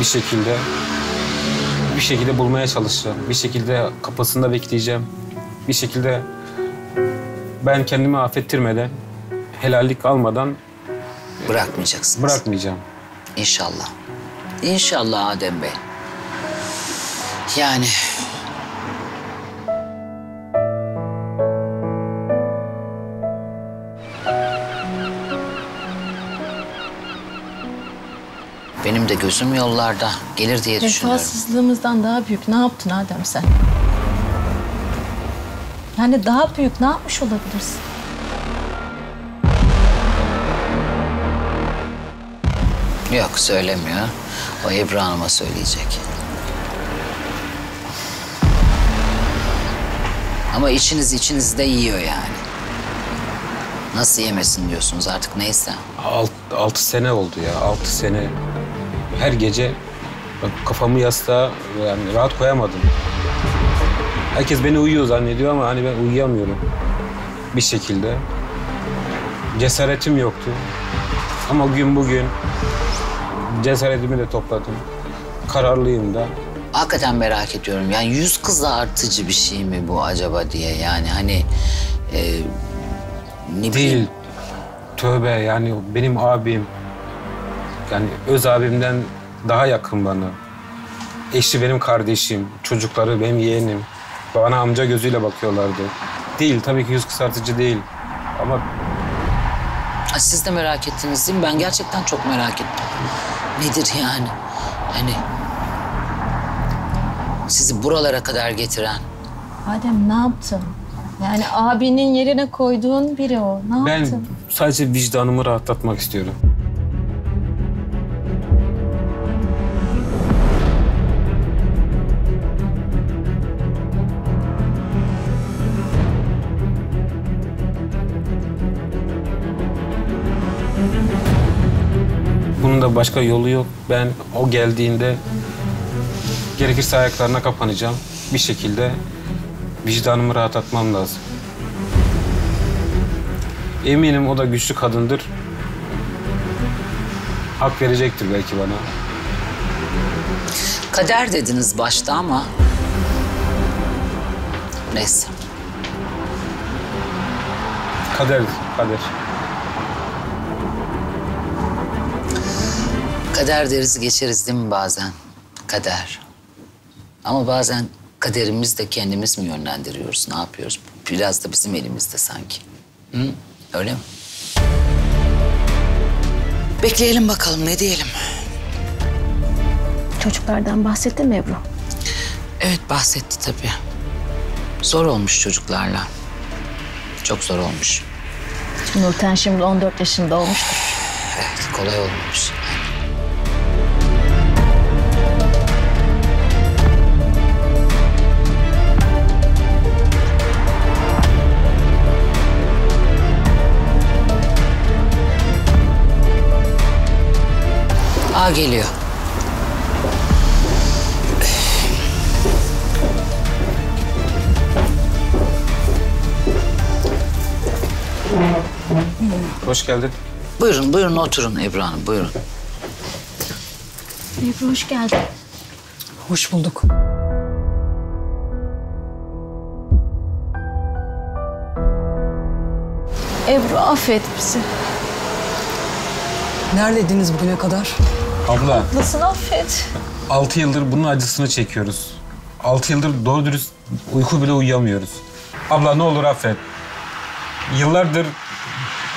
bir şekilde bir şekilde bulmaya çalışacağım. Bir şekilde kapısında bekleyeceğim. Bir şekilde ben kendimi affettirmeden, helallik almadan Bırakmayacaksınız. bırakmayacağım. İnşallah. İnşallah Adem Bey. Yani Benim de gözüm yollarda. Gelir diye düşünüyorum. Vefasızlığımızdan daha büyük ne yaptın Adem sen? Yani daha büyük ne yapmış olabilirsin? Yok söylemiyor. O Ebru Hanım'a söyleyecek. Ama içiniz içinizde yiyor yani. Nasıl yemesin diyorsunuz artık neyse. Alt, altı sene oldu ya, altı sene. Her gece kafamı yastığa yani rahat koyamadım. Herkes beni uyuyor zannediyor ama hani ben uyuyamıyorum bir şekilde. Cesaretim yoktu. Ama gün bugün cesaretimi de topladım. Kararlıyım da. Hakikaten merak ediyorum. Yani yüz kızartıcı bir şey mi bu acaba diye. Yani hani e, ne bileyim. Değil. Tövbe yani benim abim. Yani öz abimden daha yakın bana. Eşi benim kardeşim, çocukları benim yeğenim. Bana amca gözüyle bakıyorlardı. Değil tabii ki yüz kısaltıcı değil. Ama Siz de merak ettiniz değil mi? Ben gerçekten çok merak ettim. Nedir yani? Hani sizi buralara kadar getiren. Adem ne yaptın? Yani abinin yerine koyduğun biri o. Ne ben yaptın? sadece vicdanımı rahatlatmak istiyorum. Da başka yolu yok. Ben o geldiğinde gerekirse ayaklarına kapanacağım. Bir şekilde vicdanımı rahatlatmam lazım. Eminim o da güçlü kadındır. Hak verecektir belki bana. Kader dediniz başta ama... Neyse. Kader, kader. Kader deriz geçeriz değil mi bazen? Kader. Ama bazen kaderimiz de kendimiz mi yönlendiriyoruz? Ne yapıyoruz? Biraz da bizim elimizde sanki. Hı? Öyle mi? Bekleyelim bakalım ne diyelim. Çocuklardan bahsettin mi Ebru? Evet bahsetti tabii. Zor olmuş çocuklarla. Çok zor olmuş. Nurten şimdi 14 yaşında olmuştur. Evet kolay olmamış. Geliyor. Hoş geldin. Buyurun buyurun oturun Ebru Hanım buyurun. Ebru hoş geldin. Hoş bulduk. Ebru affet bizi. Neredeydiniz bugüne kadar? Abla, Nasıl affet? altı yıldır bunun acısını çekiyoruz. Altı yıldır doğru dürüst uyku bile uyuyamıyoruz. Abla ne olur affet. Yıllardır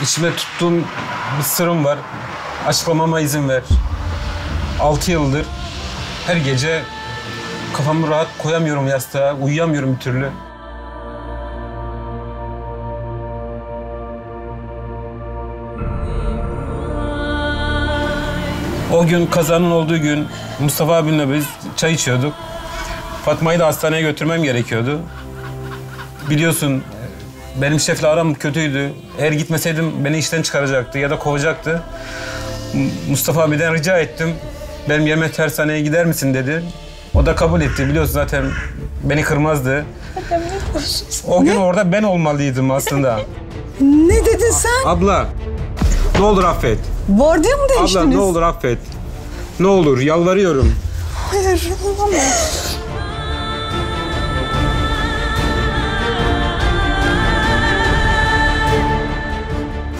içime tuttuğum bir sırrım var. Açıklamama izin ver. Altı yıldır her gece kafamı rahat koyamıyorum yastığa. Uyuyamıyorum bir türlü. O gün kazanın olduğu gün Mustafa abimle biz çay içiyorduk. Fatma'yı da hastaneye götürmem gerekiyordu. Biliyorsun benim şefle aram kötüydü. Eğer gitmeseydim beni işten çıkaracaktı ya da kovacaktı. Mustafa abiden rica ettim. Benim yerime tersaneye gider misin dedi. O da kabul etti. Biliyorsun zaten beni kırmazdı. O gün orada ben olmalıydım aslında. Ne dedin sen? Abla ne olur affet. Vardiya mı değiştiniz? Abla ne olur affet. Ne olur yalvarıyorum. Hayır olamaz.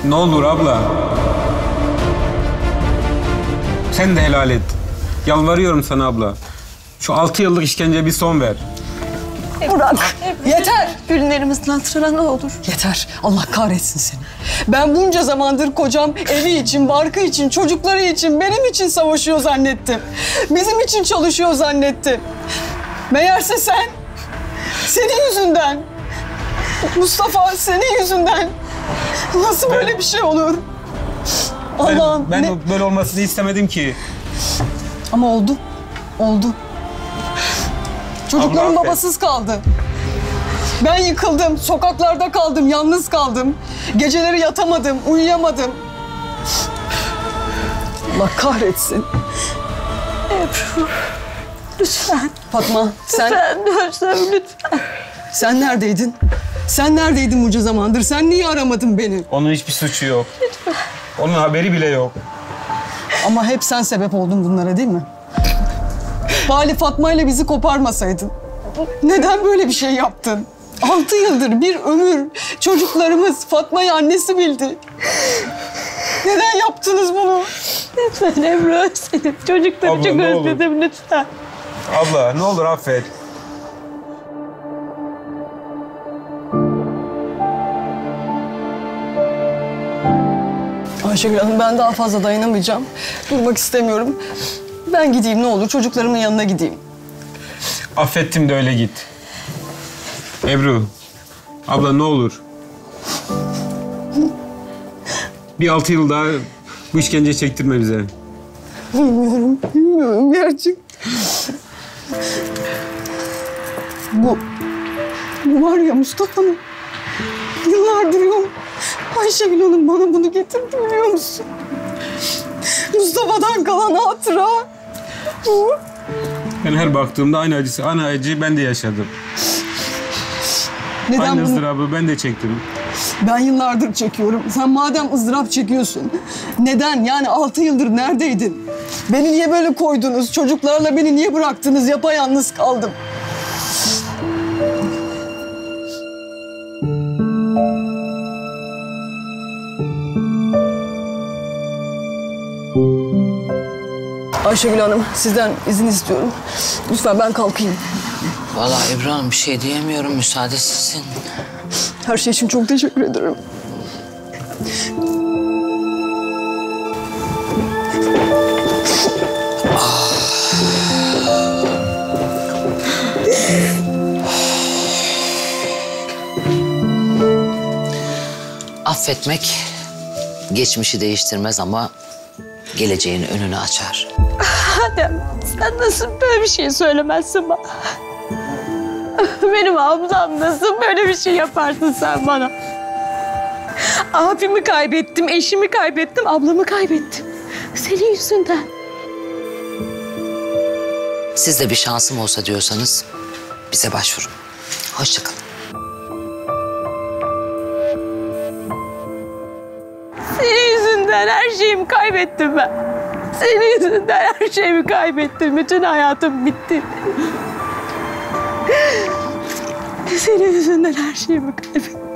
Ne olur abla. Sen de helal et. Yalvarıyorum sana abla. Şu altı yıllık işkenceye bir son ver. Burak yeter. Günlerimizin hatırına ne olur. Yeter. Allah kahretsin seni. Ben bunca zamandır kocam evi için, barkı için, çocukları için, benim için savaşıyor zannettim. Bizim için çalışıyor zannettim. Meğerse sen, senin yüzünden. Mustafa senin yüzünden. Nasıl böyle bir şey olur? Ben, Allah'ım ben ne- böyle olmasını istemedim ki. Ama oldu. Oldu. Çocuklarım Allah affet. babasız kaldı. Ben yıkıldım, sokaklarda kaldım, yalnız kaldım. Geceleri yatamadım, uyuyamadım. Allah kahretsin. Ebru. Lütfen. Fatma, sen Sen dönsem lütfen. sen neredeydin? Sen neredeydin bunca zamandır? Sen niye aramadın beni? Onun hiçbir suçu yok. Onun haberi bile yok. Ama hep sen sebep oldun bunlara değil mi? Bari Fatma ile bizi koparmasaydın. Neden böyle bir şey yaptın? Altı yıldır bir ömür çocuklarımız Fatma'yı annesi bildi. Neden yaptınız bunu? Lütfen Ebru özledim. Çocukları Abla, çok ne olur. özledim lütfen. Abla ne olur affet. Ayşegül Hanım ben daha fazla dayanamayacağım. Durmak istemiyorum. Ben gideyim ne olur çocuklarımın yanına gideyim. Affettim de öyle git. Ebru. Abla ne olur. Bir altı yıl daha bu işkence çektirme bize. Bilmiyorum, bilmiyorum gerçek. Bu, bu var ya Mustafa'nın. Yıllardır yok. Ayşegül Hanım bana bunu getirdi biliyor musun? Mustafa'dan kalan hatıra. Ben her baktığımda aynı acısı, aynı acıyı ben de yaşadım. Neden aynı bunu ızdırabı ben de çektim. ben yıllardır çekiyorum. Sen madem ızdırap çekiyorsun. Neden? Yani altı yıldır neredeydin? Beni niye böyle koydunuz? Çocuklarla beni niye bıraktınız? Yapayalnız kaldım. Ayşegül Hanım sizden izin istiyorum. Lütfen ben kalkayım. Vallahi Ebru Hanım bir şey diyemiyorum. Müsaade sizin. Her şey için çok teşekkür ederim. Affetmek geçmişi değiştirmez ama geleceğin önünü açar. Adem sen nasıl böyle bir şey söylemezsin bana? Benim ablam nasıl böyle bir şey yaparsın sen bana? Abimi kaybettim, eşimi kaybettim, ablamı kaybettim. Senin yüzünden. Siz de bir şansım olsa diyorsanız bize başvurun. Hoşçakalın. Senin yüzünden her şeyimi kaybettim ben. Senin yüzünden her şeyimi kaybettim. Bütün hayatım bitti. Senin yüzünden her şeyimi kaybettim.